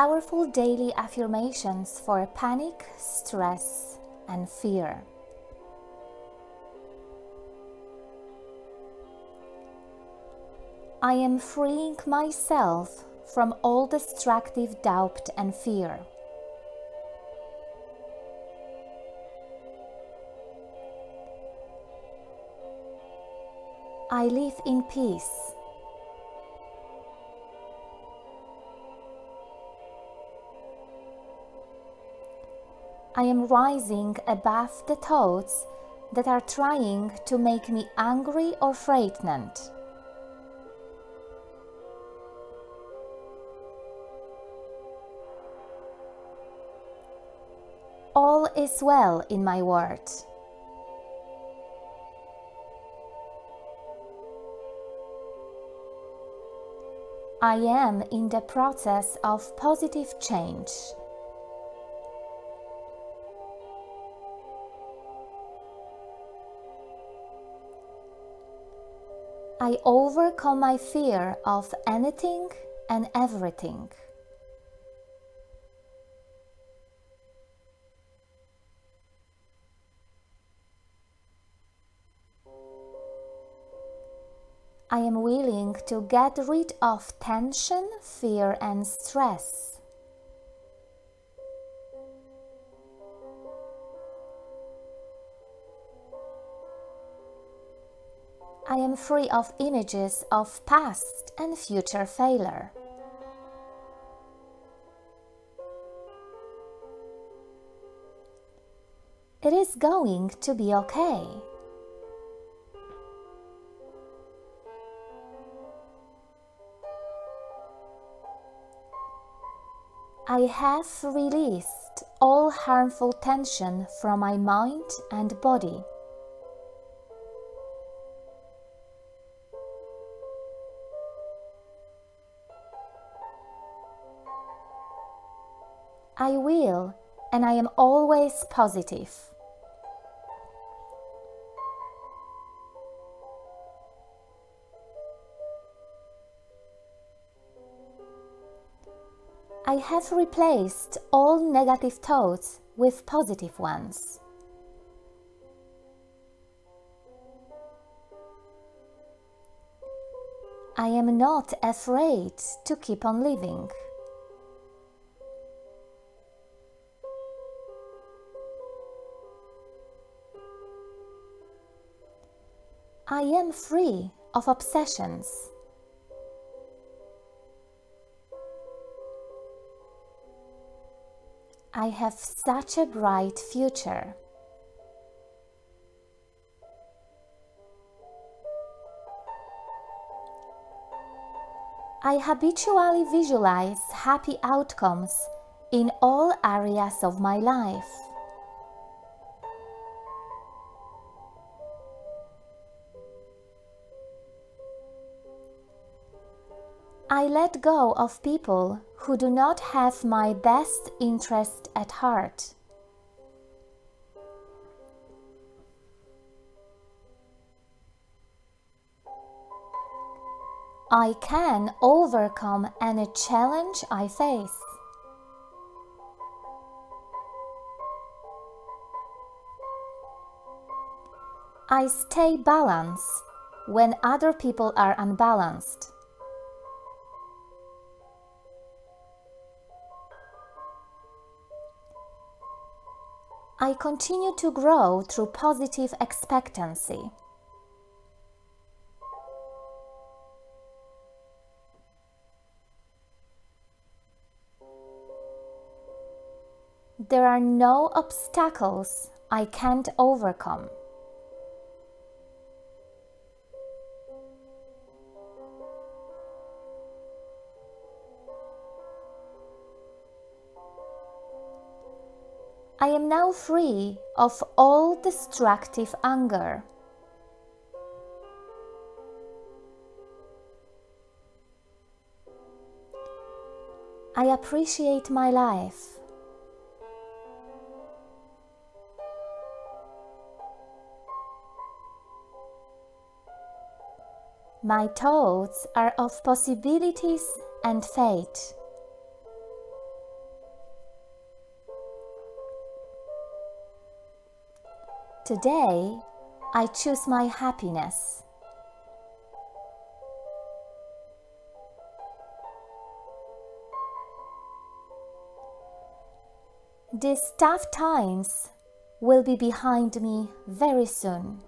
powerful daily affirmations for panic, stress, and fear. I am freeing myself from all destructive doubt and fear. I live in peace. I am rising above the thoughts that are trying to make me angry or frightened. All is well in my world. I am in the process of positive change. I overcome my fear of anything and everything. I am willing to get rid of tension, fear, and stress. I am free of images of past and future failure. It is going to be okay. I have released all harmful tension from my mind and body. I will, and I am always positive. I have replaced all negative thoughts with positive ones. I am not afraid to keep on living. I am free of obsessions. I have such a bright future. I habitually visualize happy outcomes in all areas of my life. I let go of people who do not have my best interest at heart. I can overcome any challenge I face. I stay balanced when other people are unbalanced. I continue to grow through positive expectancy. There are no obstacles I can't overcome. I am now free of all destructive anger. I appreciate my life. My thoughts are of possibilities and fate. Today, I choose my happiness. These tough times will be behind me very soon.